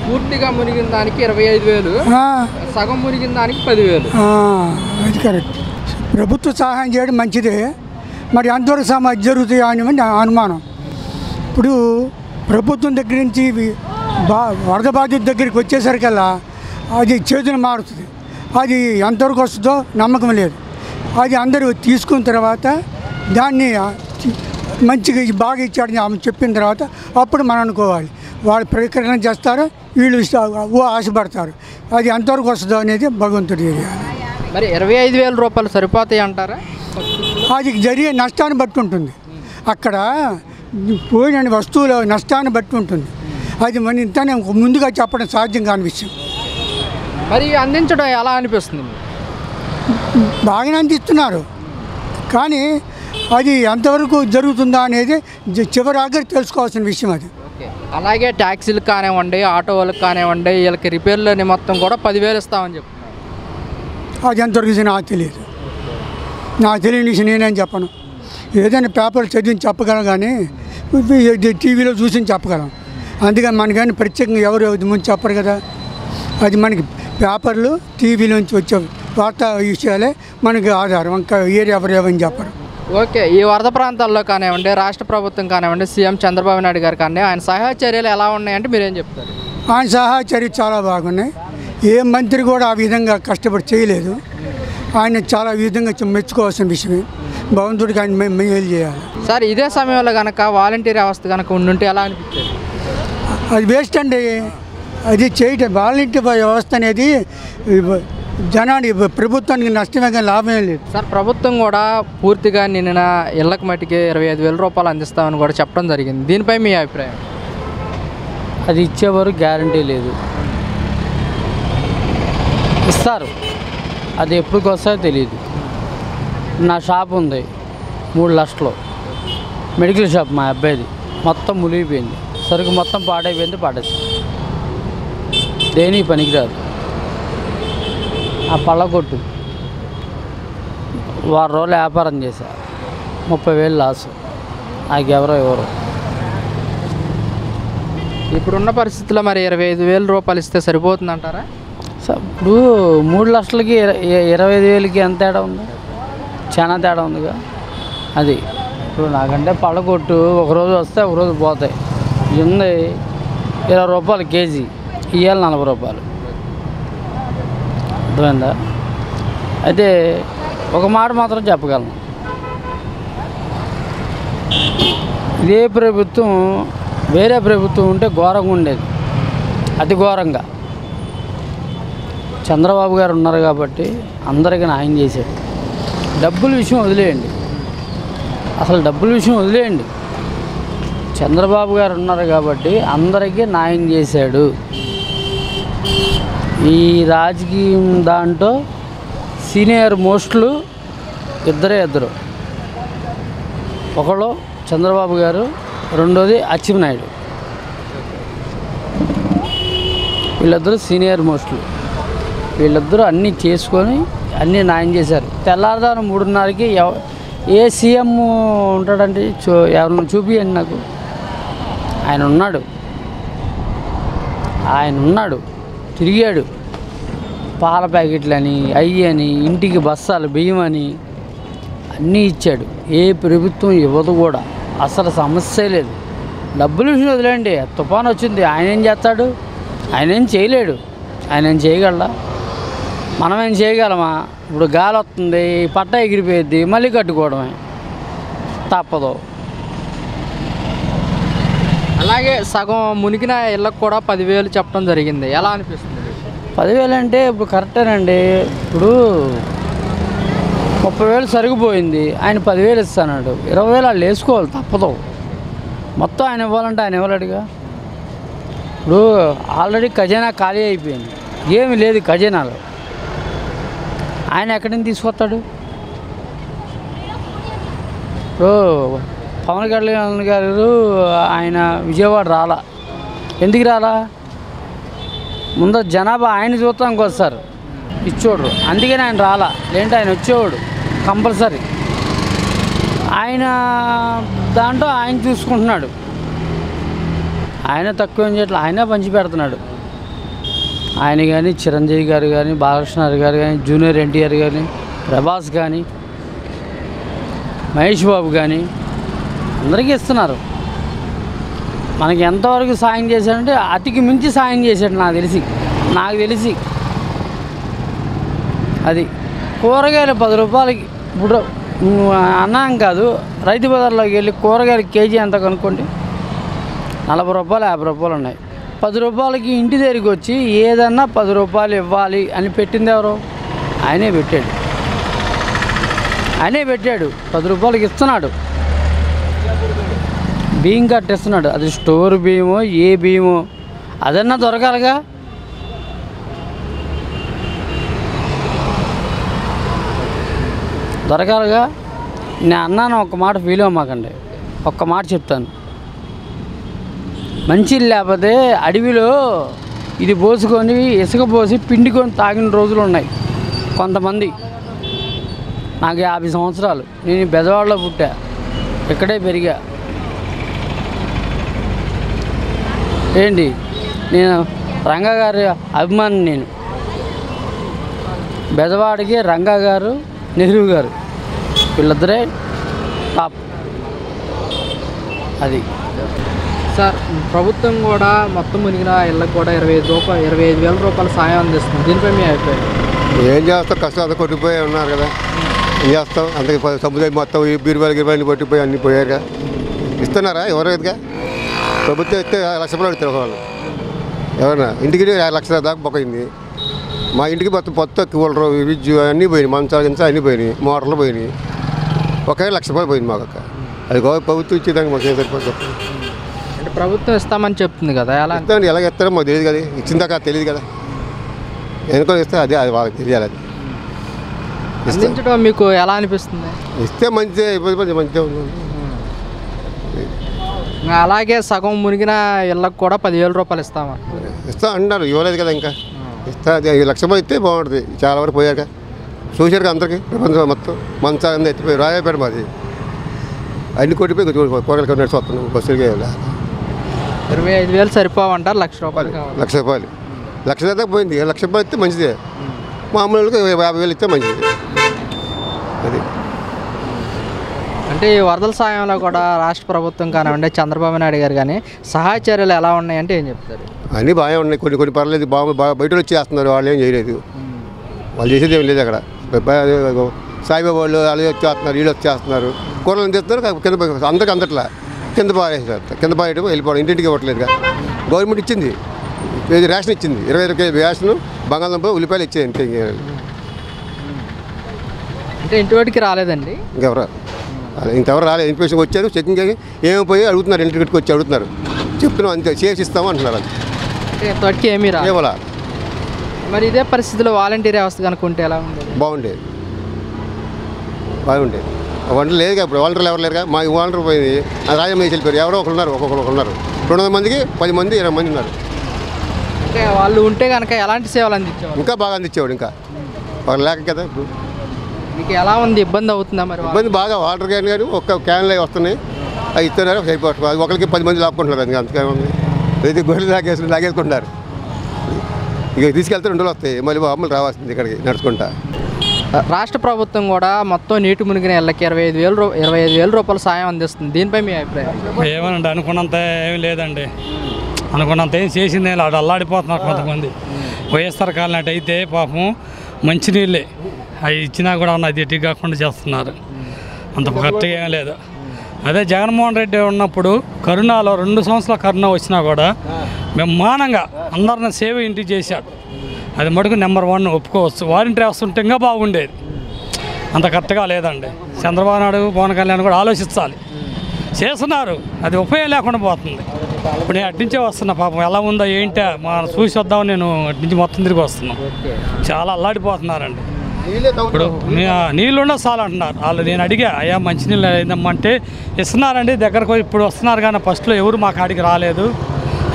పూర్తిగా మునిగిన దానికి ఇరవై ఐదు వేలు సగం మునిగిన దానికి పదివేలు. ఆ, అది కరెక్ట్. ప్రభుత్వ సహాయం చేయడం మంచిదే. మరి అంతవరకు సమాజ్ జరుగుతాయి అని నా అనుమానం. ఇప్పుడు ప్రభుత్వం దగ్గర నుంచి ఇవి బా వరద బాధిత దగ్గరికి వచ్చేసరికల్లా అది చేతులు మారుతుంది. అది ఎంతవరకు వస్తుందో నమ్మకం లేదు. అది అందరూ తీసుకున్న తర్వాత దాన్ని మంచిగా బాగా ఇచ్చాడని ఆమె చెప్పిన తర్వాత అప్పుడు మనం అనుకోవాలి. వాళ్ళు ప్రకటన చేస్తారు వీళ్ళు ఓ ఆశపడతారు. అది ఎంతవరకు వస్తుందో అనేది భగవంతుడు మరి ఇరవై ఐదు వేల రూపాయలు సరిపోతాయి అంటారా? అది జరిగే నష్టాన్ని బట్టి ఉంటుంది. అక్కడ పోయిన వస్తువుల నష్టాన్ని బట్టి ఉంటుంది. అది మన ఇంతనే ముందుగా చెప్పడం సాధ్యం కాని విషయం. మరి అందించడం ఎలా అనిపిస్తుంది? బాగానే అందిస్తున్నారు. కానీ అది ఎంతవరకు జరుగుతుందా అనేది జ- చివరి ఆఖరి తెలుసుకోవాల్సిన విషయం అది. అలాగే ట్యాక్సీలకు కానివ్వండి ఆటో వాళ్ళకి కానివ్వండి వీళ్ళకి రిపేర్లు మొత్తం కూడా పదివేలు ఇస్తామని చెప్తున్నారు. అది ఎంతవరకు నాకు తెలియదు. నాకు తెలియని విషయం నేనేం చెప్పను. ఏదైనా పేపర్ చదివి చెప్పగలం కానీ టీవీలో చూసి చెప్పగలం అందుకని మనకని ప్రత్యేకంగా ఎవరు ముందు చెప్పరు కదా. అది మనకి పేపర్లు టీవీలోంచి వచ్చే వార్తా విషయాలే మనకి ఆధారం ఇంకా ఏరి ఎవరు ఏమని చెప్పరు. ఓకే ఈ వరద ప్రాంతాల్లో కానివ్వండి రాష్ట్ర ప్రభుత్వం కానివ్వండి సీఎం చంద్రబాబు నాయుడు గారు కానీ ఆయన సహాయ చర్యలు ఎలా ఉన్నాయంటే మీరేం చెప్తారు? ఆయన సహాయ చర్య చాలా బాగున్నాయి. ఏ మంత్రి కూడా ఆ విధంగా కష్టపడి చేయలేదు. ఆయన చాలా విధంగా మెచ్చుకోవాల్సిన విషయమే. భగవంతుడికి ఆయన మేలు చేయాలి. సార్ ఇదే సమయంలో కనుక వాలంటీర్ వ్యవస్థ కనుక ఉండుంటే ఎలా అనిపించేది అది వేస్ట్ అండి. అది చేయటం వాలంటీర్ వ్యవస్థ అనేది ఇవ్వ- ప్రభుత్వానికి నష్టమే కానీ లాభమే లేదు. సార్ ప్రభుత్వం కూడా పూర్తిగా నిన్న ఇళ్ళకి మట్టికి ఇరవై ఐదు వేల రూపాయలు అందిస్తామని కూడా చెప్పడం జరిగింది. దీనిపై మీ అభిప్రాయం? అది ఇచ్చేవారు గ్యారంటీ లేదు. ఇస్తారు. అది ఎప్పటికి వస్తాయో తెలియదు నా షాప్ ఉంది మూడు లక్షలు. మెడికల్ షాప్ మా అబ్బాయిది. మొత్తం మునిగిపోయింది. సరుకు మొత్తం పాడైపోయింది పాడేసి దేనికి పనికిరాదు. ఆ పళ్ళ కొట్టు వారం రోజులు వ్యాపారం చేశా. ముప్పై వేలు లాసు. నాకు ఎవరో. ఎవరు ఇప్పుడున్న పరిస్థితుల్లో మరి ఇరవై ఐదు వేల రూపాయలు ఇస్తే సరిపోతుందంటారా? సో ఇప్పుడు మూడు లక్షలకి ఇరవై ఐదు వేలకి ఎంత తేడా ఉంది? చాలా తేడా ఉందిగా. అది. ఇప్పుడు నాకంటే పళ్ళకొట్టు ఒకరోజు వస్తే ఒకరోజు పోతాయి. ఉంది. ఇరవై రూపాయలు కేజీ. ఇవాళ నలభై రూపాయలు. అర్థమైందా? అయితే ఒక మాట మాత్రం చెప్పగలను. ఇదే ప్రభుత్వం వేరే ప్రభుత్వం ఉంటే ఘోరంగా ఉండేది. అతి ఘోరంగా. చంద్రబాబు గారు ఉన్నారు కాబట్టి అందరికీ న్యాయం చేశాడు డబ్బుల విషయం వదిలేయండి. అసలు డబ్బుల విషయం వదిలేయండి. చంద్రబాబు గారు ఉన్నారు కాబట్టి అందరికీ న్యాయం చేశాడు. ఈ రాజకీయం దాంట్లో సీనియర్ మోస్ట్లు ఇద్దరే ఇద్దరు. ఒకళ్ళు చంద్రబాబు గారు రెండోది అచ్చెన్నాయుడు వీళ్ళిద్దరూ సీనియర్ మోస్ట్లు. వీళ్ళిద్దరూ అన్నీ చేసుకొని అన్నీ న్యాయం చేశారు. తెల్లారుదాను మూడున్నరకి ఎవ ఏ సీఎం ఉంటాడంటే చూ ఎవరిని చూపియండి నాకు. ఆయన ఉన్నాడు. ఆయన ఉన్నాడు. తిరిగాడు. పాల ప్యాకెట్లని అయ్యి అని ఇంటికి బస్తాలు బియ్యం అని అన్నీ ఇచ్చాడు. ఏ ప్రభుత్వం ఇవ్వదు కూడా. అసలు సమస్య లేదు. డబ్బులు విషయం వదిలేండి తుఫాన్ వచ్చింది. ఆయన ఏం చేస్తాడు? ఆయన ఏం చేయలేడు. ఆయన ఏం చేయగలడా? మనం ఏం చేయగలమా? ఇప్పుడు గాలి వస్తుంది పట్ట ఎగిరిపోయిద్ది మళ్ళీ కట్టుకోవడమే. తప్పదు. అలాగే సగం మునిగిన ఇళ్ళకు కూడా పదివేలు చెప్పడం జరిగింది. ఎలా అనిపిస్తుంది? పదివేలు అంటే ఇప్పుడు కరెక్టేనండి ఇప్పుడు ముప్పై వేలు సరిగిపోయింది. ఆయన పదివేలు ఇస్తానన్నాడు ఇరవై వేలు వాళ్ళు వేసుకోవాలి తప్పదు. మొత్తం ఆయన ఇవ్వాలంటే ఆయన ఇవ్వలేడుగా. ఇప్పుడు ఆల్రెడీ ఖజానా ఖాళీ అయిపోయింది. ఏమి లేదు ఖజానాలో. ఆయన ఎక్కడి నుంచి తీసుకొస్తాడు? ఇప్పుడు పవన్ కళ్యాణ్ గారు ఆయన విజయవాడ రాలా. ఎందుకు రాలా? ముందు జనాభా ఆయన చూస్తానికి వస్తారు ఇచ్చోడు అందుకని ఆయన రాలా. లేంటే ఆయన వచ్చేవాడు కంపల్సరీ. ఆయన దాంట్లో ఆయన చూసుకుంటున్నాడు. ఆయన తక్కువ ఏం చేయట్లేదు ఆయనే పంచి పెడుతున్నాడు. ఆయన కానీ చిరంజీవి గారు కానీ బాలకృష్ణ గారు కానీ జూనియర్ ఎన్టీఆర్ కానీ ప్రభాస్ కానీ మహేష్ బాబు కానీ అందరికీ ఇస్తున్నారు. మనకి ఎంతవరకు సాయం చేశాడంటే అతికి మించి సాయం చేశాడు నాకు తెలిసి. నాకు తెలిసి. అది కూరగాయలు పది రూపాయలకి ఇప్పుడు అన్నాం కాదు రైతు బజార్లోకి వెళ్ళి కూరగాయలు కేజీ ఎంత కనుక్కోండి నలభై రూపాయలు యాభై రూపాయలు ఉన్నాయి. పది రూపాయలకి ఇంటి దగ్గరికి వచ్చి ఏదన్నా పది రూపాయలు ఇవ్వాలి అని పెట్టింది ఎవరు? ఆయనే పెట్టాడు. ఆయనే పెట్టాడు. పది రూపాయలకి ఇస్తున్నాడు. బియ్యం కట్టేస్తున్నాడు. అది స్టోర్ బియ్యమో ఏ బియ్యమో అదన్నా దొరకాలిగా? దొరకాలిగా? నేను అన్నాను ఒక మాట ఫీల్ అవ్వమాకండి. ఒక్క మాట చెప్తాను. మంచి లేకపోతే అడవిలో ఇది పోసుకొని ఇసుక పోసి పిండుకొని తాగిన రోజులు ఉన్నాయి. కొంతమంది. నాకు యాభై సంవత్సరాలు. నేను బెదవాడలో పుట్టా. ఇక్కడే పెరిగా. ఏంటి? నేను రంగా గారి అభిమాని నేను. బెజవాడికి రంగా గారు నెహ్రూ గారు. వీళ్ళిద్దరే టాప్. అది. సార్ ప్రభుత్వం కూడా మొత్తం మునిగిన ఇళ్ళకి కూడా ఇరవై ఐదు రూపాయలు ఇరవై ఐదు వేల రూపాయల సాయం అందిస్తుంది. దీనిపై మీ అభిప్రాయం? ఏం చేస్తాం? కష్టం అంతా కొట్టిపోయి ఉన్నారు కదా. ఏం చేస్తాం? అంతకి ప- సముదాయం మొత్తం ఈ బీరువాలు గిరువాలు కొట్టిపోయి అన్ని పోయారుగా. ఇస్తున్నారా ఎవరు ఇదిగా? ప్రభుత్వం ఇస్తే లక్ష రూపాయలు ఇస్తారు వాళ్ళు ఎవరన్నా? ఇంటికి యాభై లక్షల దాకా పోయింది. మా ఇంటికి మొత్తం కొత్త కూలరు ఫ్రిడ్జ్ అన్నీ పోయినాయి. మంచాలు గించాలు అన్నీ పోయినాయి. మోటార్లు పోయినాయి. ఒకే లక్ష రూపాయలు పోయింది మాకు అది ప్రభుత్వం ఇచ్చేదానికి మాకు ఏం సరిపోతుంది అంటే ప్రభుత్వం ఇస్తామని చెప్తుంది కదా ఎలా? ఇస్తాను. ఎలాగ ఇస్తారో మాకు తెలియదు కదా. ఇచ్చిందాకా తెలియదు కదా. ఎందుకో ఇస్తే అదే అది వాళ్ళకి తెలియాలి అది. మీకు ఎలా అనిపిస్తుంది? ఇస్తే మంచిదే ఇబ్బంది మంచిదే ఉంది. అలాగే సగం మునిగిన ఇళ్ళకి కూడా పదివేల రూపాయలు ఇస్తామా? ఇస్తా అన్నారు ఇవ్వలేదు కదా ఇంకా. ఇస్తా లక్ష ఇస్తే బాగుంటుంది చాలా వరకు పోయాక. చూశారు అందరికీ ప్రపంచం మొత్తం మంచాలు అన్నీ ఎత్తిపోయి రాయపేట మాది. అన్ని కొట్టిపోయి కూరగాయలు నడిచి వస్తున్నాం బస్సులకి ఇరవై ఐదు వేలు సరిపోవంటారు లక్ష రూపాయలు లక్ష రూపాయలు. లక్ష దాకా పోయింది లక్ష రూపాయలు ఇస్తే మంచిదే. మామూలు యాభై వేలు ఇస్తే మంచిది. అది. అంటే ఈ వరదల సాయంలో కూడా రాష్ట్ర ప్రభుత్వం కానివ్వండి చంద్రబాబు నాయుడు గారు కానీ సహాయ చర్యలు ఎలా ఉన్నాయంటే ఏం చెప్తారు? అన్నీ బాగానే ఉన్నాయి. కొన్ని కొన్ని పర్లేదు. బాగా బాగా బయట వచ్చి చేస్తున్నారు. వాళ్ళు ఏం చేయలేదు. వాళ్ళు చేసేది ఏం లేదు అక్కడ. సాయిబాబా వాళ్ళు వాళ్ళు వచ్చేస్తున్నారు వీళ్ళు వచ్చేస్తున్నారు కూరలు చేస్తున్నారు కా- కింద అందరికి అందట్లా. కింద పారేస్తారు కింద పారేయడం వెళ్ళిపోవడం. ఇంటింటికి ఇవ్వట్లేదుగా గవర్నమెంట్ ఇచ్చింది. ఇది రేషన్ ఇచ్చింది. ఇరవై ఇరవై కేజీ రేషన్ బంగాళదుంప ఉల్లిపాయలు అంతే లేదు. అంటే ఇంటివాటికి రాలేదండి? ఇంకెవరు? ఇంతవరకు రాలేదు ఇన్ఫర్మేషన్ వచ్చారు చెకింగ్ ఏమి పోయి అడుగుతున్నారు ఇంటికి వచ్చి అడుగుతున్నారు. చెప్తున్నాం అంతే చేసి ఇస్తాము అంటున్నారు ఇంతవరకు ఏమీ రా మరి ఇదే పరిస్థితిలో వాలంటీర్ వ్యవస్థ కనుక్కుంటే ఎలా ఉండేది? బాగుండేది. బాగుండేది. వంటలు లేదుగా ఇప్పుడు వాలంటీర్లు ఎవరు లేరుగా మా వాలంటీర్ పోయింది రాజమ్మ వేసి వెళ్ళిపోయారు. ఎవరో ఒకరు ఉన్నారు ఒక్కొక్కరు ఉన్నారు. రెండు వందల మందికి పది మంది ఇరవై మంది ఉన్నారు. వాళ్ళు ఉంటే కనుక ఎలాంటి సేవలు అందించేవారు ఇంకా బాగా అందించేవాడు ఇంకా. వాళ్ళు లేక కదా ఇప్పుడు. మీకు ఎలా ఉంది? ఇబ్బంది అవుతుందా మరి? ఇబ్బంది బాగా వాటర్ క్యాన్ కానీ ఒక్క క్యాన్లు అవి వస్తున్నాయి. అవి ఇస్తున్నారు అయిపోతుంది ఒకరికి పది మంది లాక్కుంటున్నారు అది అంతకే ఉంది ప్రతి గొడ్లు లాగేసి లాగేసుకుంటున్నారు. ఇక తీసుకెళ్తే రెండు రోజులు వస్తాయి. మళ్ళీ అమ్మలు రావాల్సింది ఇక్కడికి నడుచుకుంటా. రాష్ట్ర ప్రభుత్వం కూడా మొత్తం నీటి మునిగిన ఇళ్ళకి ఇరవై ఐదు వేలు రూ- ఇరవై ఐదు వేల రూపాయల సాయం అందిస్తుంది. దీనిపై మీ అభిప్రాయం? ఏమనండి అనుకున్నంత ఏమి లేదండి. అనుకున్నంత ఏం చేసిందే అల్లాడిపోతున్నారు కొంతమంది. వైఎస్ఆర్ కాలనాటి అయితే పాపం మంచినీళ్ళే. అవి ఇచ్చినా కూడా ఉన్నది ఎట్టి కాకుండా చేస్తున్నారు. అంత కరెక్ట్గా ఏం లేదు. అదే జగన్మోహన్ రెడ్డి ఉన్నప్పుడు కరుణాలో రెండు సంవత్సరాల కరుణ వచ్చినా కూడా బ్రహ్మాండంగా అందరిని సేవ ఇంటి చేశాడు. అది మటుకు నెంబర్ వన్ ఒప్పుకోవచ్చు. వారంటీ వస్తుంటే ఇంకా బాగుండేది. అంత కరెక్ట్గా లేదండి. చంద్రబాబు నాయుడు పవన్ కళ్యాణ్ కూడా ఆలోచించాలి. చేస్తున్నారు. అది ఉపయోగం లేకుండా పోతుంది. ఇప్పుడు నేను అట్నుంచే వస్తున్నా పాపం. ఎలా ఉందో ఏంటో మా చూసి వద్దాం నేను అట్నుంచి మొత్తం తిరిగి వస్తున్నాను చాలా అల్లాడిపోతున్నారండి. ఇప్పుడు నీ- నీళ్ళు ఉండవు చాలు అంటున్నారు వాళ్ళు నేను అడిగా అయ్యా మంచినీళ్ళు ఏందమ్మంటే ఇస్తున్నారండి దగ్గరకు ఇప్పుడు వస్తున్నారు కానీ ఫస్ట్లో ఎవరు మా కాడికి రాలేదు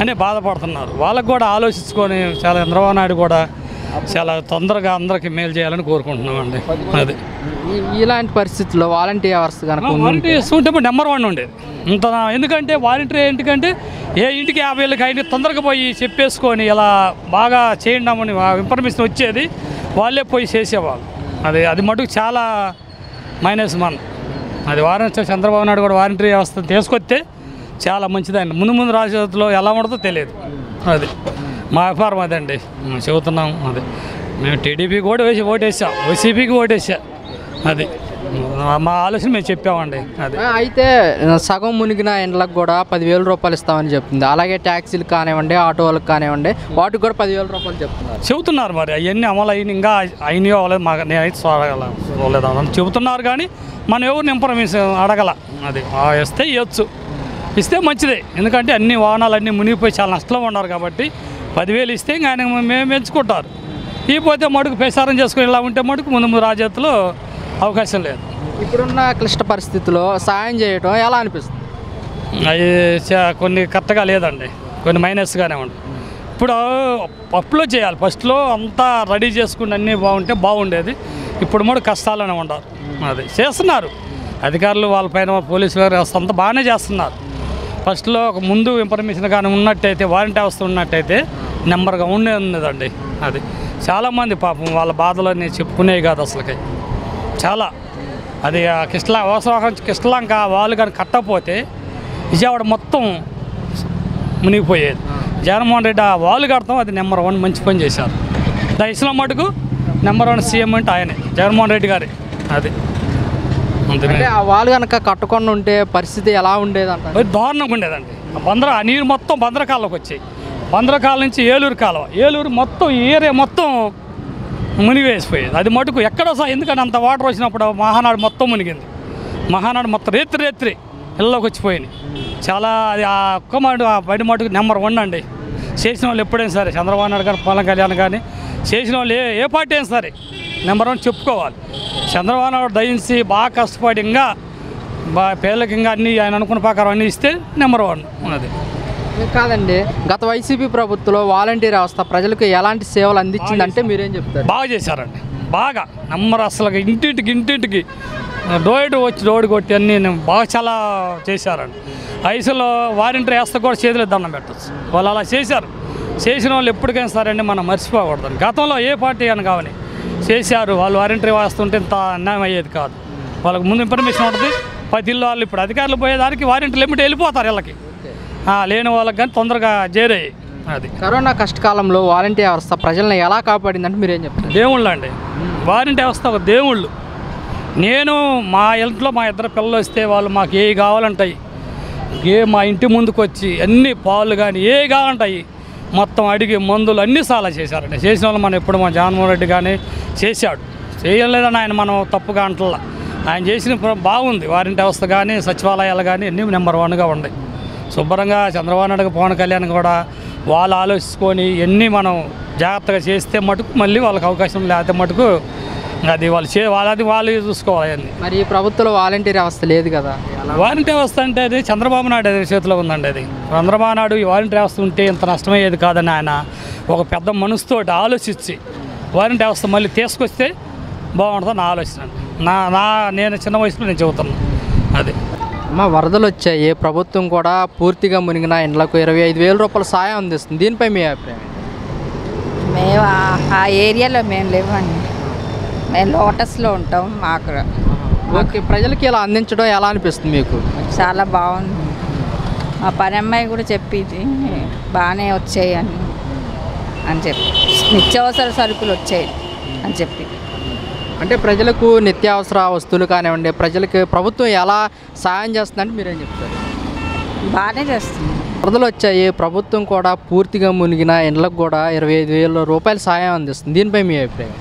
అని బాధపడుతున్నారు. వాళ్ళకు కూడా ఆలోచించుకొని చాలా చంద్రబాబు నాయుడు కూడా చాలా తొందరగా అందరికీ మేలు చేయాలని కోరుకుంటున్నామండి. అది. ఇలాంటి పరిస్థితుల్లో వాలంటీర్ వ్యవస్థ కనుక వాలంటీర్స్ ఉంటే నెంబర్ వన్ ఉండేది. ఇంత ఎందుకంటే వాలంటీర్ ఏంటికంటే ఏ ఇంటికి యాభై ఏళ్ళకి అయినా తొందరగా పోయి చెప్పేసుకొని ఇలా బాగా చేయండామని ఇన్ఫర్మేషన్ వచ్చేది వాళ్ళే పోయి చేసేవాళ్ళు. అది అది మటుకు చాలా మైనస్ మన అది వారంటీ చంద్రబాబు నాయుడు కూడా వారంటీ వ్యవస్థ తీసుకొస్తే చాలా మంచిదండి. ముందు ముందు రాజకీయాల్లో ఎలా ఉంటుందో తెలియదు. అది. మా వ్యాపారం అదండి చెబుతున్నాం అది. మేము టీడీపీ కూడా వేసి ఓటేసాం. వైసీపీకి ఓటేసా. అది. మా ఆలోచన మేము చెప్పామండి. అది. అయితే సగం మునిగిన ఇండ్లకు కూడా పదివేల రూపాయలు ఇస్తామని చెప్తుంది అలాగే ట్యాక్సీలు కానివ్వండి ఆటోలకు కానివ్వండి వాటికి కూడా పదివేల రూపాయలు చెప్తున్నారు. చెబుతున్నారు మరి. అవన్నీ అమలు అయిన ఇంకా అయినయో అవ్వలేదు. మాకు నేనైతే చూడగల చూడలేదు అని చెబుతున్నారు కానీ మనం ఎవరిని ఇన్ఫర్మేషన్ అడగల. అది. ఇస్తే ఇవ్వచ్చు ఇస్తే మంచిదే. ఎందుకంటే అన్ని వాహనాలు అన్నీ మునిగిపోయి చాలా నష్టంలో ఉన్నారు కాబట్టి పదివేలు ఇస్తే ఇంకా ఆయన మేము పెంచుకుంటారు ఈ పోతే మటుకు ప్రసారం చేసుకుని ఇలా ఉంటే మటుకు ముందు ముందు రాజ్యతలో అవకాశం లేదు. ఇప్పుడున్న క్లిష్ట పరిస్థితుల్లో సాయం చేయటం ఎలా అనిపిస్తుంది? అవి కొన్ని కరెక్ట్గా లేదండి. కొన్ని మైనస్గానే ఉంది. ఇప్పుడు అప్పులో చేయాలి. ఫస్ట్లో అంతా రెడీ చేసుకుని అన్నీ బాగుంటే బాగుండేది. ఇప్పుడు కూడా కష్టాలనే ఉండరు అది చేస్తున్నారు. అధికారులు వాళ్ళపైన పోలీసులు అంతా బాగానే చేస్తున్నారు. ఫస్ట్లో ఒక ముందు ఇన్ఫర్మేషన్ కానీ ఉన్నట్టయితే వారంటీ అవస్థ ఉన్నట్టయితే నెంబర్గా ఉండే ఉన్నదండి అది. చాలామంది పాపం వాళ్ళ బాధలన్నీ చెప్పుకునేవి కాదు అసలుకి. చాలా. అది కిస్లా అవసరం కృష్ణలంక వాళ్ళు కానీ కట్టకపోతే విజయవాడ మొత్తం మునిగిపోయేది. జగన్మోహన్ రెడ్డి ఆ వాళ్ళు కడతాం అది నెంబర్ వన్ మంచి పని చేశారు. దయచేసిన మటుకు నెంబర్ వన్ సీఎం అంటే ఆయనే జగన్మోహన్ రెడ్డి గారి అది. అంటే ఆ వాళ్ళు కనుక కట్టకుండా ఉంటే పరిస్థితి ఎలా ఉండేది అంటారు మరి దారుణంగా ఉండేదండి. ఆ బందర ఆ నీరు మొత్తం బందరకాల్లోకి వచ్చాయి. బందరకాల నుంచి ఏలూరు కాలువ. ఏలూరు మొత్తం ఏరియా మొత్తం మునిగివేసిపోయేది. అది మటుకు ఎక్కడ సహా ఎందుకంటే అంత వాటర్ వచ్చినప్పుడు మహానాడు మొత్తం మునిగింది. మహానాడు మొత్తం రేత్రి రేత్రి ఇళ్ళలోకి వచ్చిపోయింది చాలా అది ఆ ఒక్క మాట ఆ బయట మటుకు నెంబర్ వన్ అండి. చేసిన వాళ్ళు ఎప్పుడైనా సరే చంద్రబాబు నాయుడు గారు పవన్ కళ్యాణ్ కానీ చేసిన వాళ్ళు ఏ ఏ పార్టీ అయినా సరే నెంబర్ వన్ చెప్పుకోవాలి. చంద్రబాబు నాయుడు దయించి బాగా కష్టపడి ఇంకా బాగా పేదలకు ఇంకా అన్నీ ఆయన అనుకున్న ప్రకారం అన్నీ ఇస్తే నెంబర్ వన్ అది కాదండి గత వైసీపీ ప్రభుత్వంలో వాలంటీర్ వ్యవస్థ ప్రజలకు ఎలాంటి సేవలు అందించిందంటే మీరేం చెప్తారు? బాగా చేశారండి. బాగా. నెంబర్ అసలు ఇంటింటికి ఇంటింటికి డోయిడు వచ్చి డోడి కొట్టి అన్నీ బాగా చాలా చేశారండి. ఐసులో వారింటి వేస్తే కూడా చేతులు దండం పెట్టచ్చు. వాళ్ళు అలా చేశారు. చేసిన వాళ్ళు ఎప్పటికైనా సరే అండి మనం మర్చిపోకూడదు గతంలో ఏ పార్టీ అని కావని చేశారు. వాళ్ళు వారింటరీ వేస్తుంటే ఇంత అన్యాయం అయ్యేది కాదు. వాళ్ళకి ముందు ఇన్ఫర్మేషన్ ఉంటుంది. పది ఇల్లు వాళ్ళు ఇప్పుడు అధికారులు పోయేదానికి వారింటి లిమిట్ వెళ్ళిపోతారు వీళ్ళకి. లేని వాళ్ళకి కానీ తొందరగా చేరాయి. అది. కరోనా కష్టకాలంలో వాలంటీర్ వ్యవస్థ ప్రజల్ని ఎలా కాపాడిందంటే మీరేం చెప్తారు? దేవుళ్ళు అండి. వారింటి వ్యవస్థ ఒక దేవుళ్ళు. నేను మా ఇంట్లో మా ఇద్దరు పిల్లలు వస్తే వాళ్ళు మాకు ఏ కావాలంటాయి? ఏ మా ఇంటి ముందుకు వచ్చి అన్ని పాలు కానీ ఏ కావాలంటాయి? మొత్తం అడిగి మందులు అన్నీ సాలా చేశారండి. చేసిన వాళ్ళు మనం ఎప్పుడు మా జగన్మోహన్ రెడ్డి కానీ చేశాడు. చేయలేదని ఆయన మనం తప్పుగా అంటల్లా ఆయన చేసిన బాగుంది. వారింటి అవస్థ కానీ సచివాలయాలు కానీ అన్నీ నెంబర్ వన్గా ఉన్నాయి. శుభ్రంగా చంద్రబాబు నాయుడు పవన్ కళ్యాణ్ కూడా వాళ్ళు ఆలోచించుకొని ఎన్ని మనం జాగ్రత్తగా చేస్తే మటుకు మళ్ళీ వాళ్ళకి అవకాశం లేకపోతే మటుకు అది వాళ్ళు చే వాళ్ళది వాళ్ళు చూసుకోవాలి మరి ఈ ప్రభుత్వంలో వాలంటీర్ వ్యవస్థ లేదు కదా? వారంటీ వ్యవస్థ అంటే అది చంద్రబాబు నాయుడు అది చేతిలో ఉందండి అది. చంద్రబాబు నాయుడు ఈ వారంటీ వ్యవస్థ ఉంటే ఇంత నష్టమయ్యేది కాదని ఆయన ఒక పెద్ద మనసుతోటి ఆలోచించి వారంటీ వ్యవస్థ మళ్ళీ తీసుకొస్తే బాగుంటుందని నా ఆలోచన. నా నా నేను చిన్న వయసులో నేను చెబుతున్నాను అది. అమ్మ వరదలు వచ్చాయి. ప్రభుత్వం కూడా పూర్తిగా మునిగిన ఇండ్లకు ఇరవై ఐదు వేల రూపాయల సాయం అందిస్తుంది. దీనిపై మీ అభిప్రాయం? మేము? ఆ- ఆ ఏరియాలో మేము లేవండి. మేము లోటస్లో ఉంటాం మాకు. ఓకే ప్రజలకి ఇలా అందించడం ఎలా అనిపిస్తుంది మీకు? చాలా బాగుంది. మా పని అమ్మాయి కూడా చెప్పింది బాగానే వచ్చాయి అని అని చెప్పి. నిత్యావసర సరుకులు వచ్చాయి అని చెప్పి. అంటే ప్రజలకు నిత్యావసర వస్తువులు కానివ్వండి ప్రజలకి ప్రభుత్వం ఎలా సాయం చేస్తుందంటే మీరేం చెప్తారు? బాగానే చేస్తుంది. వరదలు వచ్చాయి ప్రభుత్వం కూడా పూర్తిగా మునిగిన ఇండ్లకు కూడా ఇరవై ఐదు వేల రూపాయల సాయం అందిస్తుంది. దీనిపై మీ అభిప్రాయం?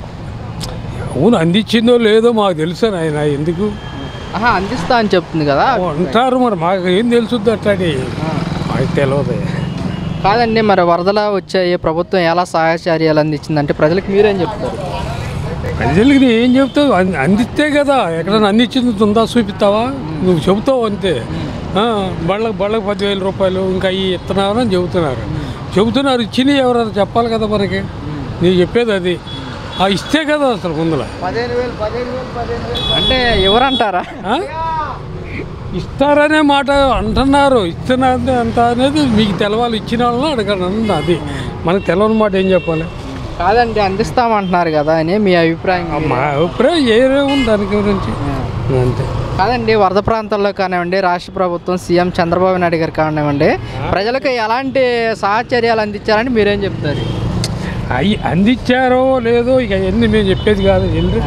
అవును అందించిందో లేదో మాకు తెలుసు ఆయన ఎందుకు? ఆహా అందిస్తా అని చెప్తుంది కదా. అంటారు మరి మాకు ఏం తెలుసుద్ది అట్లాంటి? మాకు తెలియదు కాదండి మరి వరదలు వచ్చాయి ప్రభుత్వం ఎలా సహాయ చర్యలు అందించిందంటే ప్రజలకు మీరేం చెప్తారు? ప్రజలకి నేను ఏం చెప్తావు? అంది- అందిస్తే కదా ఎక్కడైనా అందించింది ఉందా చూపిస్తావా? నువ్వు చెబుతావు అంతే. ఆ, బళ్ళకి బళ్ళకి పదివేల రూపాయలు ఇంకా ఈ ఇస్తున్నారు అని చెబుతున్నారు. చెబుతున్నారు ఇచ్చినవి ఎవరైనా చెప్పాలి కదా మనకి? నీకు చెప్పేది అది. ఇస్తే కదా అసలు ముందుల. అంటే ఎవరంటారా? ఇస్తారనే మాట అంటున్నారు. ఇస్తున్నారు అంత అనేది మీకు తెలవాలి. ఇచ్చిన వాళ్ళని అడగండి అది. మనకు తెలవని మాట ఏం చెప్పాలి? కాదండి అందిస్తామంటున్నారు కదా అని మీ అభిప్రాయం మా అభిప్రాయం ఏరే ఉంది దాని గురించి. అంతే. కాదండి వరద ప్రాంతాల్లో కానివ్వండి రాష్ట్ర ప్రభుత్వం సీఎం చంద్రబాబు నాయుడు గారు కానివ్వండి ప్రజలకు ఎలాంటి సహచర్యాలు అందించారని మీరేం చెప్తారు? అవి అందించారో లేదో ఇక ఎన్ని మేము చెప్పేది కాదు వెళ్ళి